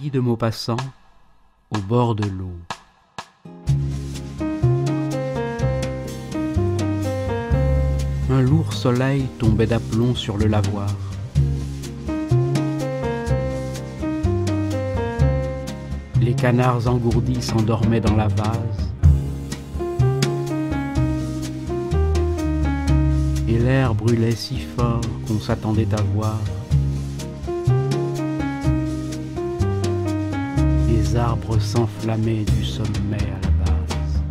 Guy de Maupassant au bord de l'eau. Un lourd soleil tombait d'aplomb sur le lavoir. Les canards engourdis s'endormaient dans la vase. Et l'air brûlait si fort qu'on s'attendait à voir. Les arbres s'enflammaient du sommet à la base.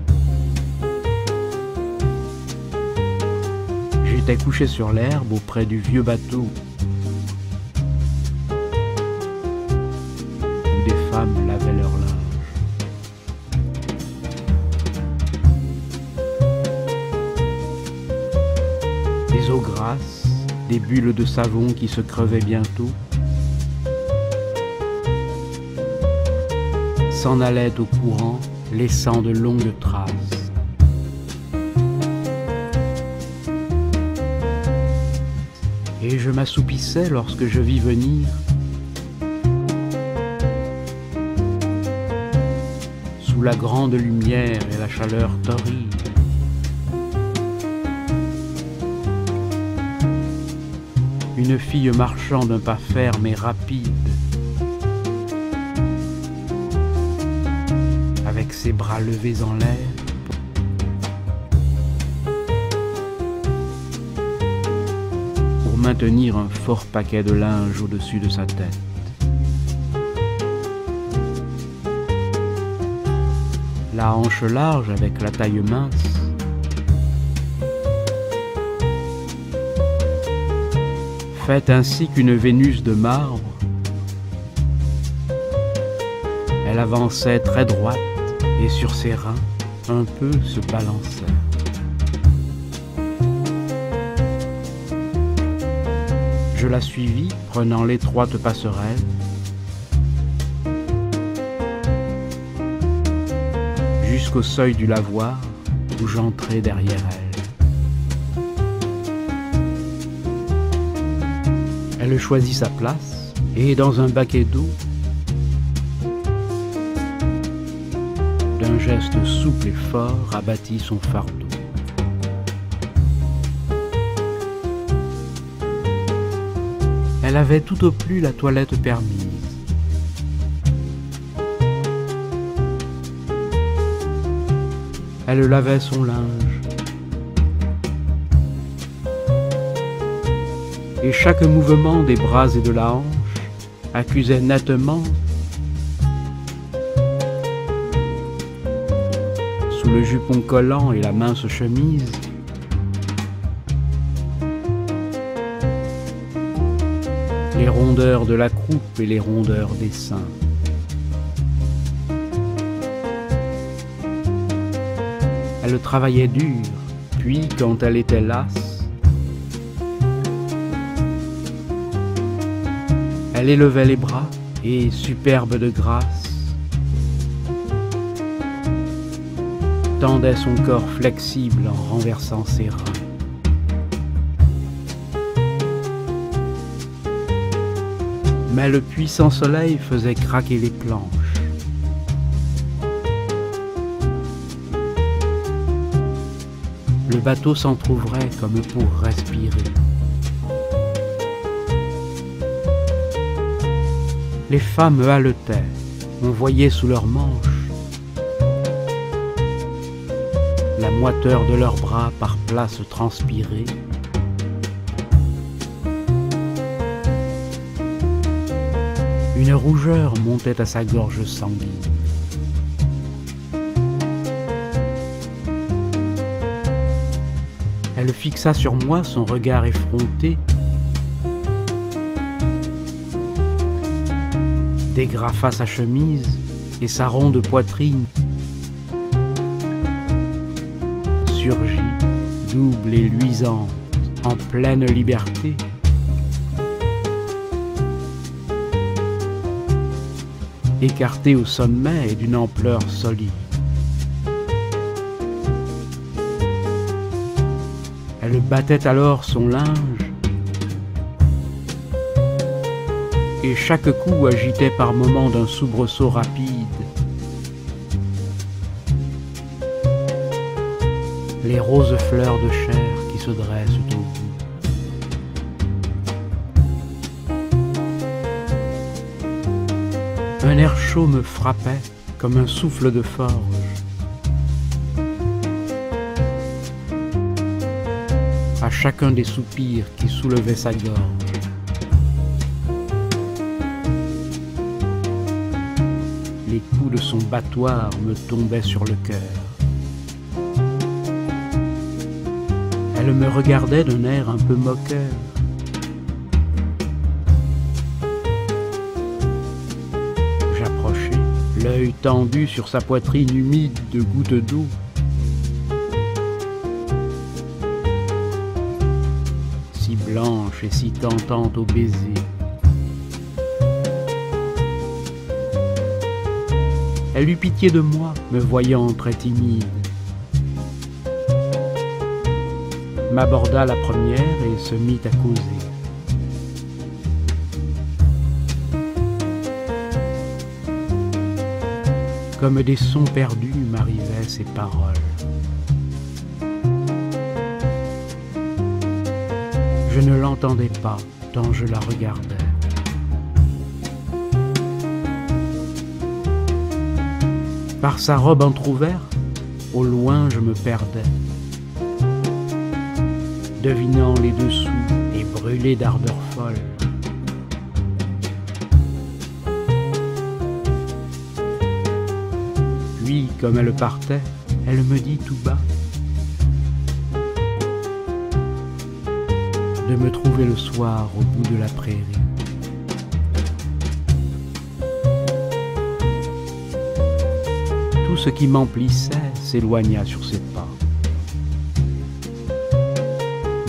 J'étais couché sur l'herbe auprès du vieux bateau où des femmes lavaient leur linge. Des eaux grasses, des bulles de savon qui se crevaient bientôt, s'en allaient au courant, laissant de longues traces. Et je m'assoupissais lorsque je vis venir sous la grande lumière et la chaleur torride. Une fille marchant d'un pas ferme et rapide, ses bras levés en l'air. pour maintenir un fort paquet de linge au-dessus de sa tête. La hanche large avec la taille mince. Faite ainsi qu'une Vénus de marbre, elle avançait très droite et sur ses reins un peu se balançait. Je la suivis, prenant l'étroite passerelle. Jusqu'au seuil du lavoir où j'entrai derrière elle. Elle choisit sa place et dans un baquet d'eau, geste souple et fort, abattit son fardeau. Elle avait tout au plus la toilette permise. Elle lavait son linge. Et chaque mouvement des bras et de la hanche accusait nettement, le jupon collant et la mince chemise, les rondeurs de la croupe et les rondeurs des seins. Elle travaillait dur, puis quand elle était lasse, elle élevait les bras et, superbe de grâce, tendait son corps flexible en renversant ses reins. mais le puissant soleil faisait craquer les planches. Le bateau s'entr'ouvrait comme pour respirer. Les femmes haletaient, on voyait sous leurs manches la moiteur de leurs bras par places transpirées. Une rougeur montait à sa gorge sanguine. Elle fixa sur moi son regard effronté, dégrafa sa chemise et sa ronde poitrine double et luisante, en pleine liberté. écarté au sommet et d'une ampleur solide. Elle battait alors son linge et chaque coup agitait par moments d'un soubresaut rapide. Les roses fleurs de chair qui se dressent au bout. Un air chaud me frappait comme un souffle de forge. À chacun des soupirs qui soulevaient sa gorge. Les coups de son battoir me tombaient sur le cœur. Elle me regardait d'un air un peu moqueur. J'approchai, l'œil tendu sur sa poitrine humide de gouttes d'eau. Si blanche et si tentante au baiser. Elle eut pitié de moi, me voyant très timide. M'aborda la première et se mit à causer. Comme des sons perdus m'arrivaient ces paroles. Je ne l'entendais pas tant je la regardais. Par sa robe entr'ouverte, au loin je me perdais, devinant les dessous et brûlé d'ardeur folle. Puis, comme elle partait, elle me dit tout bas de me trouver le soir au bout de la prairie. Tout ce qui m'emplissait s'éloigna sur ses pas.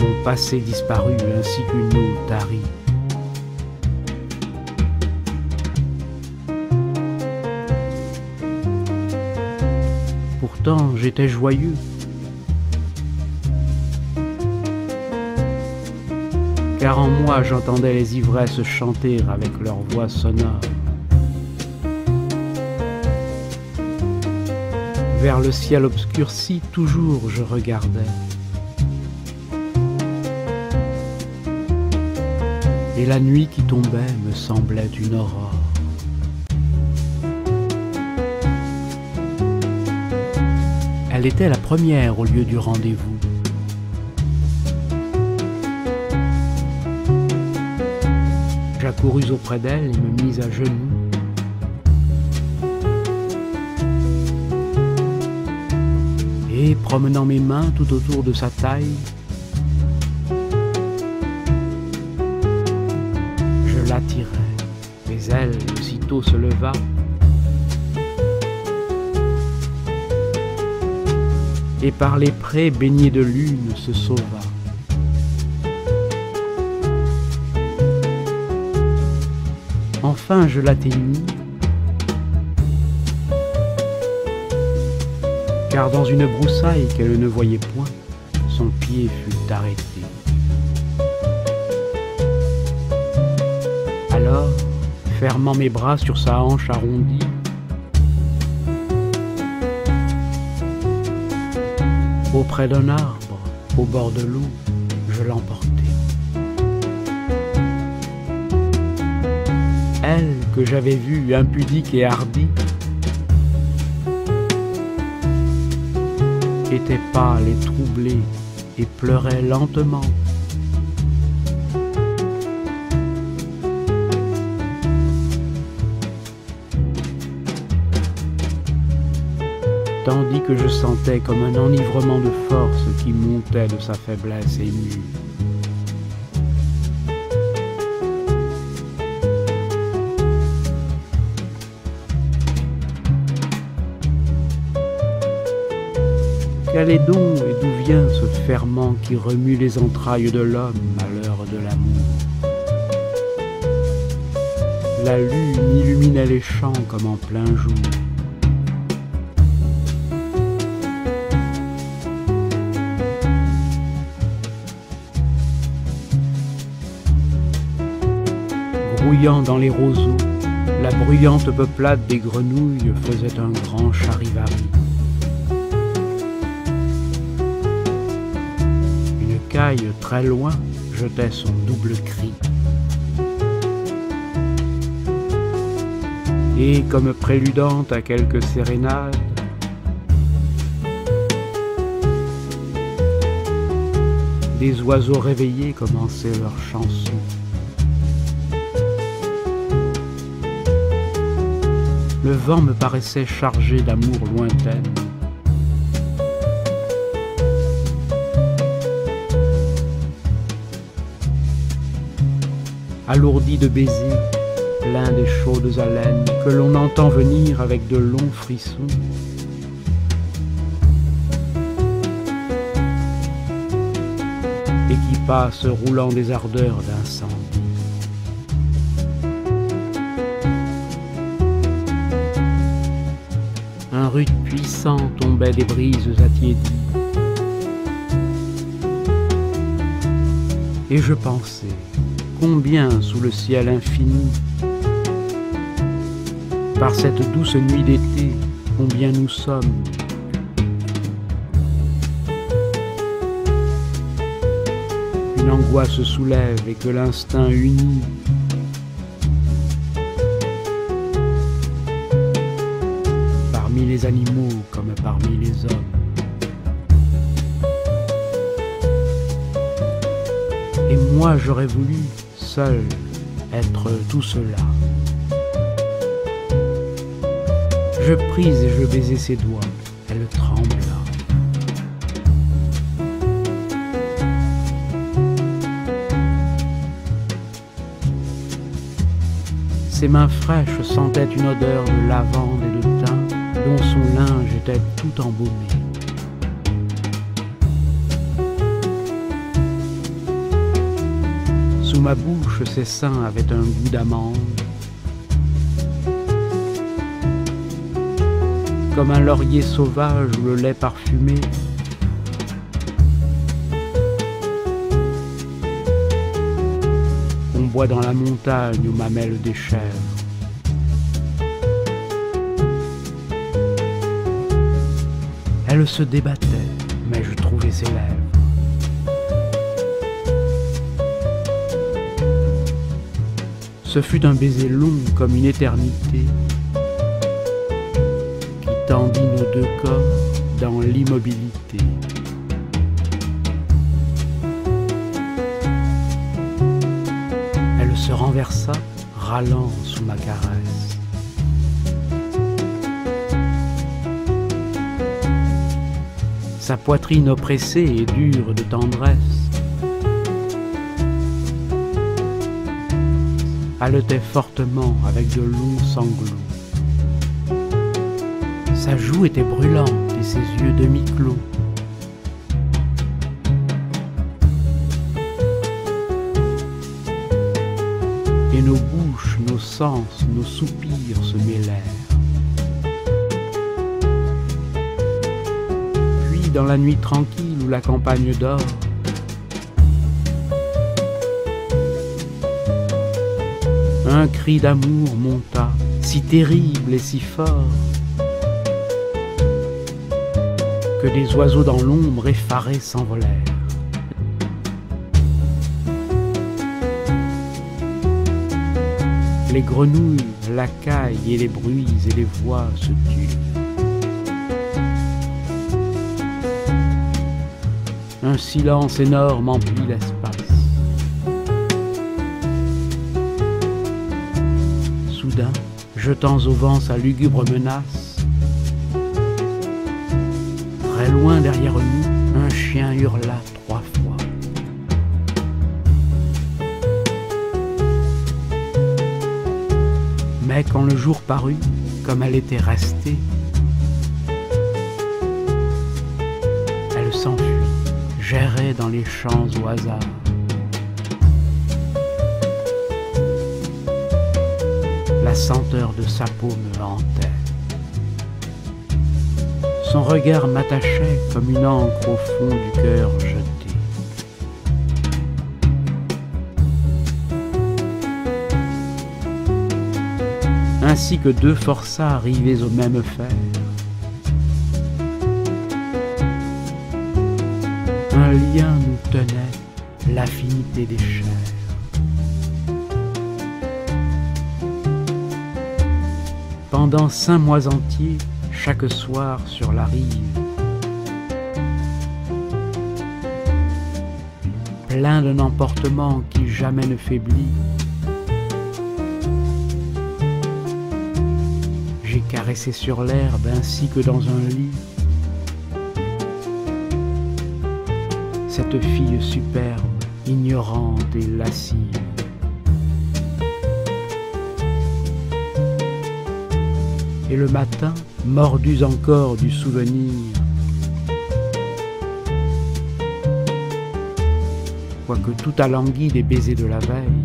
Mon passé disparut ainsi qu'une eau tarie. Pourtant j'étais joyeux. Car en moi j'entendais les ivresses chanter avec leur voix sonore. Vers le ciel obscurci, toujours je regardais. Et la nuit qui tombait me semblait une aurore. Elle était la première au lieu du rendez-vous. J'accourus auprès d'elle et me mis à genoux. Et promenant mes mains tout autour de sa taille, mais elle aussitôt se leva. Et par les prés baignés de lune se sauva. Enfin je l'atteignis, car dans une broussaille qu'elle ne voyait point, son pied fut arrêté. Alors, fermant mes bras sur sa hanche arrondie, auprès d'un arbre, au bord de l'eau, je l'emportai. Elle que j'avais vue impudique et hardie, était pâle et troublée et pleurait lentement. Tandis que je sentais comme un enivrement de force qui montait de sa faiblesse émue. Quel est donc et d'où vient ce ferment qui remue les entrailles de l'homme à l'heure de l'amour? La lune illuminait les champs comme en plein jour. Dans les roseaux, la bruyante peuplade des grenouilles faisait un grand charivari. Une caille très loin jetait son double cri. Et comme préludant à quelques sérénades, des oiseaux réveillés commençaient leur chanson. Le vent me paraissait chargé d'amour lointaine. Alourdi de baisers, plein des chaudes haleines que l'on entend venir avec de longs frissons. Et qui passent roulant des ardeurs d'incendie. Tombait des brises attiédies. Et je pensais, combien sous le ciel infini, par cette douce nuit d'été, combien nous sommes. Une angoisse se soulève et que l'instinct unit parmi les animaux moi j'aurais voulu, seul, être tout cela. Je prise et je baisais ses doigts, elle trembla. Ses mains fraîches sentaient une odeur de lavande et de thym dont son linge était tout embaumé. Ma bouche, ses seins avaient un goût d'amande. Comme un laurier sauvage le lait parfumé. On boit dans la montagne aux mamelles des chèvres. Elle se débattait, mais je trouvais ses lèvres. Ce fut un baiser long comme une éternité qui tendit nos deux corps dans l'immobilité. Elle se renversa, râlant sous ma caresse. Sa poitrine oppressée et dure de tendresse haletait fortement avec de longs sanglots. Sa joue était brûlante et ses yeux demi-clos. Et nos bouches, nos sens, nos soupirs se mêlèrent. Puis dans la nuit tranquille où la campagne dort, un cri d'amour monta, si terrible et si fort, que des oiseaux dans l'ombre effarés s'envolèrent. Les grenouilles, la caille et les bruits et les voix se turent. Un silence énorme emplit l'espace. Jetant au vent sa lugubre menace, très loin derrière nous, un chien hurla trois fois. Mais quand le jour parut, comme elle était restée, elle s'enfuit, j'errais dans les champs au hasard. La senteur de sa peau me hantait. Son regard m'attachait comme une encre au fond du cœur jeté. ainsi que deux forçats arrivés au même fer. Un lien nous tenait, l'affinité des chairs. Pendant cinq mois entiers, chaque soir sur la rive, plein d'un emportement qui jamais ne faiblit. J'ai caressé sur l'herbe ainsi que dans un lit cette fille superbe, ignorante et lascive. Et le matin, mordus encore du souvenir, quoique tout alangui des baisers de la veille.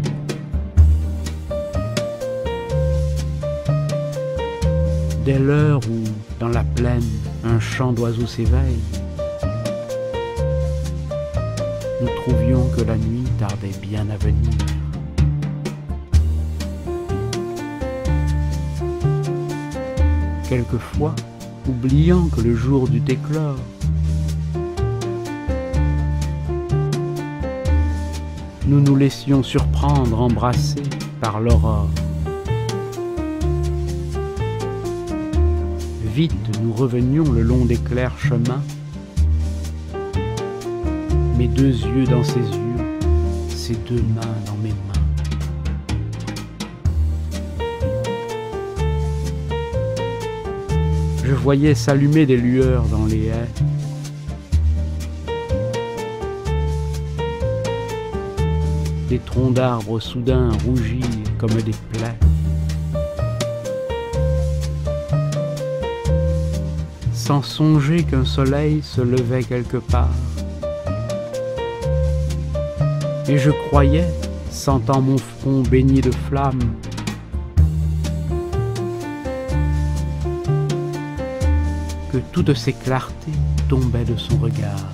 Dès l'heure où, dans la plaine, un chant d'oiseaux s'éveille, nous trouvions que la nuit tardait bien à venir. Quelquefois, oubliant que le jour dut éclore, nous nous laissions surprendre, embrassés par l'aurore. Vite nous revenions le long des clairs chemins, mes deux yeux dans ses yeux, ses deux mains dans mes Je voyais s'allumer des lueurs dans les haies, des troncs d'arbres soudain rougir comme des plaies. Sans songer qu'un soleil se levait quelque part. Et je croyais, sentant mon front baigné de flammes, toutes ces clartés tombaient de son regard.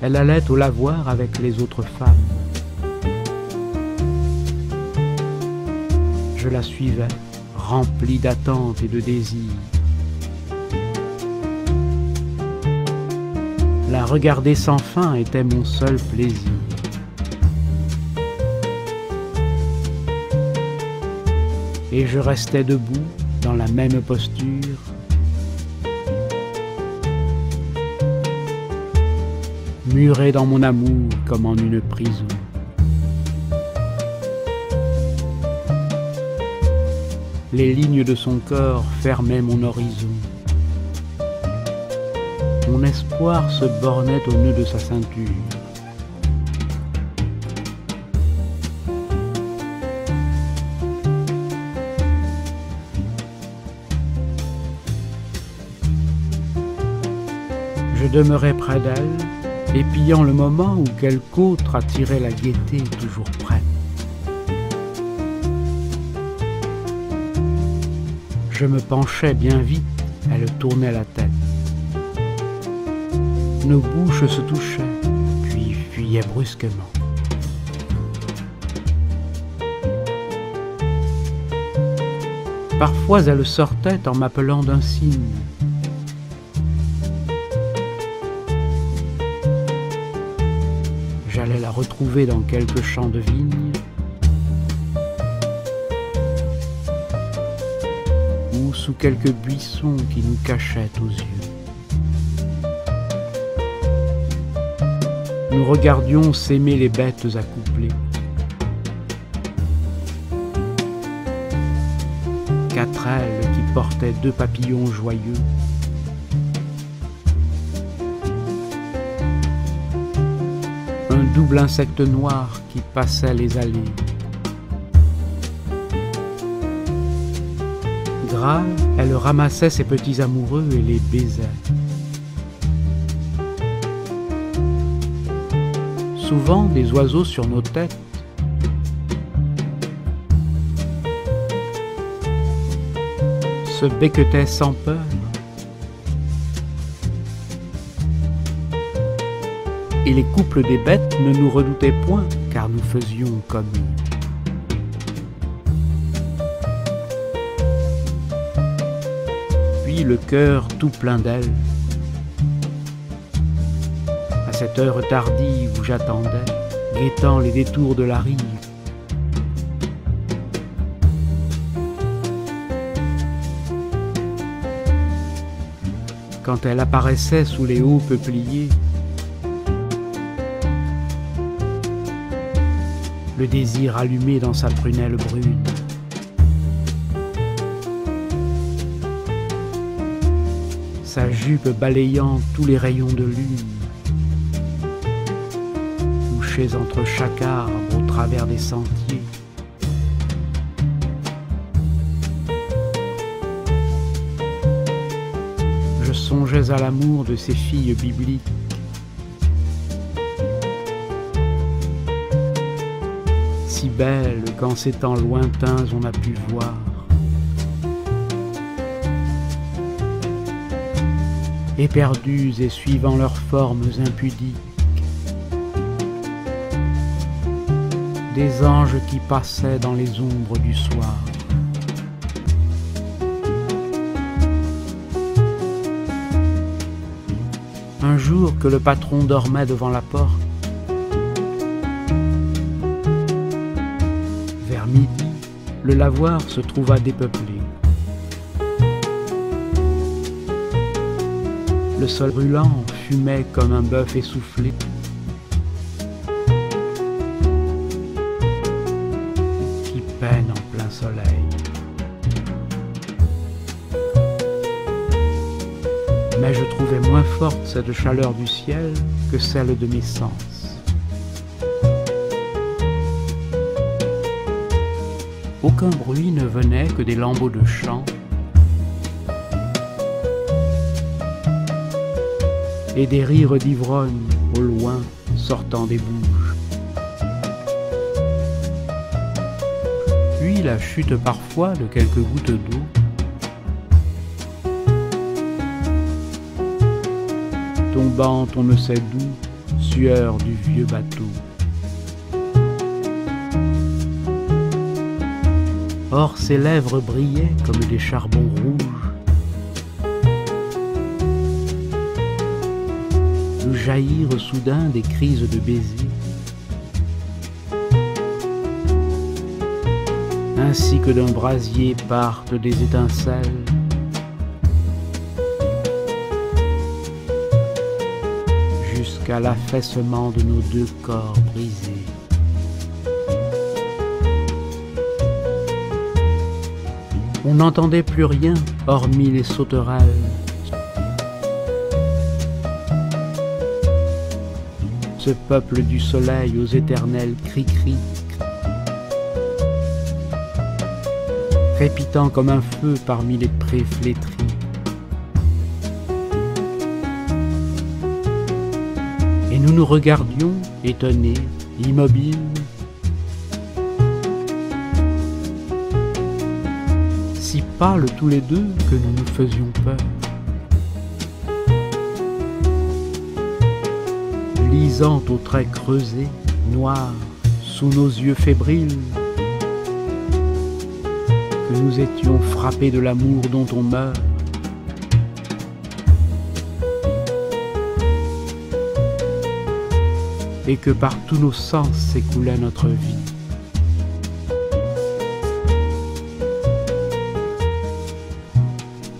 Elle allait au lavoir avec les autres femmes. Je la suivais, rempli d'attente et de désir. La regarder sans fin était mon seul plaisir. Et je restais debout dans la même posture, muré dans mon amour comme en une prison. Les lignes de son corps fermaient mon horizon. Mon espoir se bornait au nœud de sa ceinture. Je demeurais près d'elle, épiant le moment où quelque autre attirait la gaieté toujours prête. Je me penchais bien vite, elle tournait la tête. Nos bouches se touchaient, puis fuyaient brusquement. Parfois elle sortait en m'appelant d'un signe. Dans quelques champs de vigne ou sous quelques buissons qui nous cachaient aux yeux. Nous regardions s'aimer les bêtes accouplées. Quatre ailes qui portaient deux papillons joyeux. Double insecte noir qui passait les allées. Grave, elle ramassait ses petits amoureux et les baisait. souvent des oiseaux sur nos têtes. Se becquetaient sans peur. Et les couples des bêtes ne nous redoutaient point, car nous faisions comme eux. Puis le cœur tout plein d'elle, à cette heure tardive où j'attendais, guettant les détours de la rive, quand elle apparaissait sous les hauts peupliers, le désir allumé dans sa prunelle brune. Sa jupe balayant tous les rayons de lune, couchés entre chaque arbre au travers des sentiers. Je songeais à l'amour de ces filles bibliques si belle qu'en ces temps lointains on a pu voir. Éperdues et suivant leurs formes impudiques, des anges qui passaient dans les ombres du soir. Un jour que le patron dormait devant la porte, le lavoir se trouva dépeuplé. Le sol brûlant fumait comme un bœuf essoufflé. Qui peine en plein soleil. Mais je trouvais moins forte cette chaleur du ciel que celle de mes sens. Aucun bruit ne venait que des lambeaux de chant et des rires d'ivrogne au loin sortant des bouges. Puis la chute parfois de quelques gouttes d'eau tombant on ne sait d'où, sueur du vieux bateau. Or ses lèvres brillaient comme des charbons rouges. Nous jaillirent soudain des crises de baisers. Ainsi que d'un brasier partent des étincelles. Jusqu'à l'affaissement de nos deux corps brisés. On n'entendait plus rien hormis les sauterelles. Ce peuple du soleil aux éternels cri-cri, crépitant comme un feu parmi les prés flétris. Et nous nous regardions, étonnés, immobiles, pâles tous les deux que nous nous faisions peur. Lisant aux traits creusés, noirs, sous nos yeux fébriles, que nous étions frappés de l'amour dont on meurt. Et que par tous nos sens s'écoulait notre vie.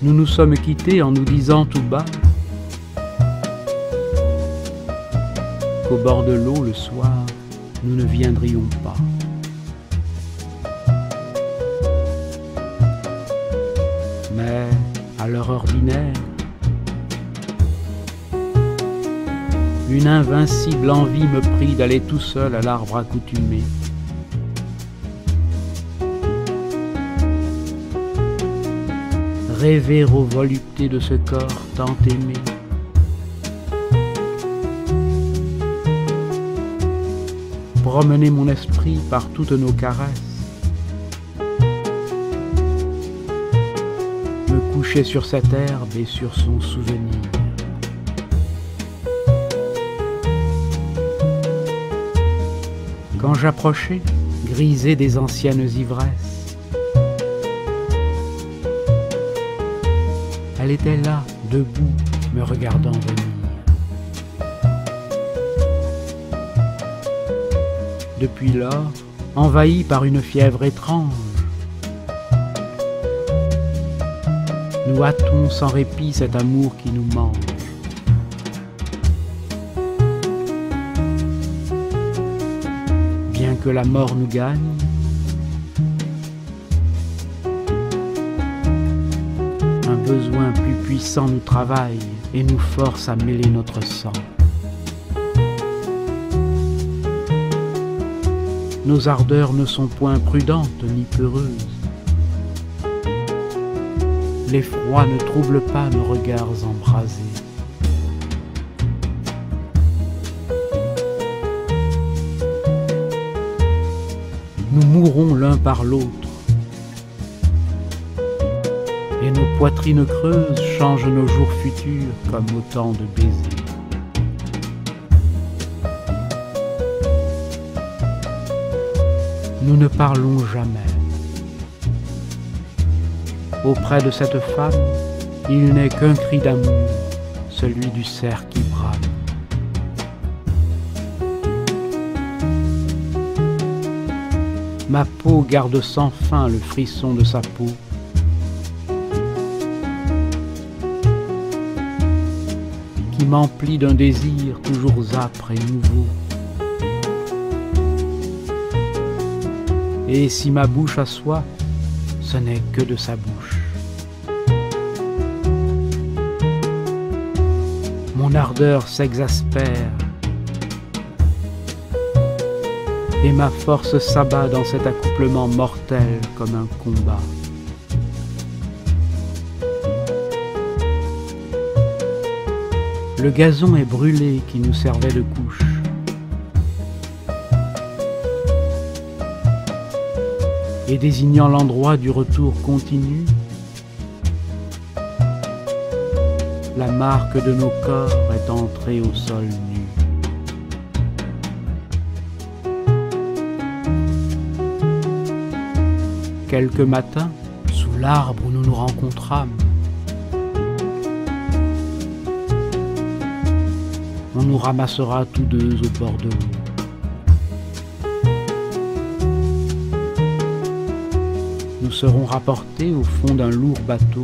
Nous nous sommes quittés en nous disant tout bas qu'au bord de l'eau le soir, nous ne viendrions pas. Mais à l'heure ordinaire, une invincible envie me prit d'aller tout seul à l'arbre accoutumé. Rêver aux voluptés de ce corps tant aimé. Promener mon esprit par toutes nos caresses. Me coucher sur cette herbe et sur son souvenir. Quand j'approchais, grisé des anciennes ivresses, était là, debout, me regardant venir. Depuis lors, envahi par une fièvre étrange, nous hâtons sans répit cet amour qui nous mange. Bien que la mort nous gagne, besoin plus puissant nous travaille et nous force à mêler notre sang. Nos ardeurs ne sont point prudentes ni peureuses. L'effroi ne trouble pas nos regards embrasés. Nous mourrons l'un par l'autre. Poitrines creuses changent nos jours futurs comme autant de baisers. Nous ne parlons jamais. Auprès de cette femme, il n'est qu'un cri d'amour, celui du cerf qui brame. Ma peau garde sans fin le frisson de sa peau. M'emplit d'un désir toujours âpre et nouveau. Et si ma bouche a soif, ce n'est que de sa bouche. Mon ardeur s'exaspère et ma force s'abat dans cet accouplement mortel comme un combat. Le gazon est brûlé qui nous servait de couche. Et désignant l'endroit du retour continu, la marque de nos corps est entrée au sol nu. Quelques matins, sous l'arbre où nous nous rencontrâmes, on nous ramassera tous deux au bord de l'eau. Nous serons rapportés au fond d'un lourd bateau,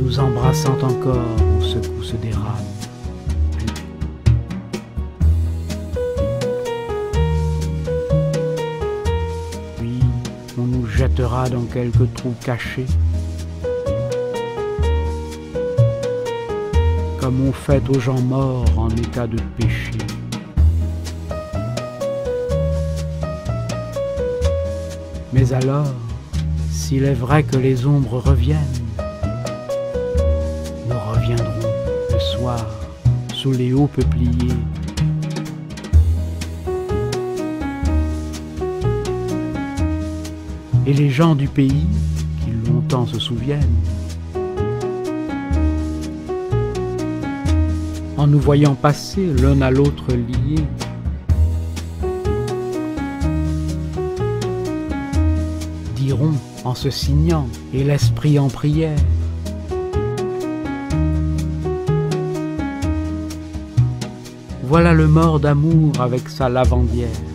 nous embrassant encore aux secousses des rames. Puis on nous jettera dans quelques trous cachés comme fait aux gens morts en état de péché. Mais alors, s'il est vrai que les ombres reviennent, nous reviendrons le soir sous les hauts peupliers. Et les gens du pays, qui longtemps se souviennent, en nous voyant passer l'un à l'autre liés. Diront en se signant et l'esprit en prière. Voilà le mort d'amour avec sa lavandière.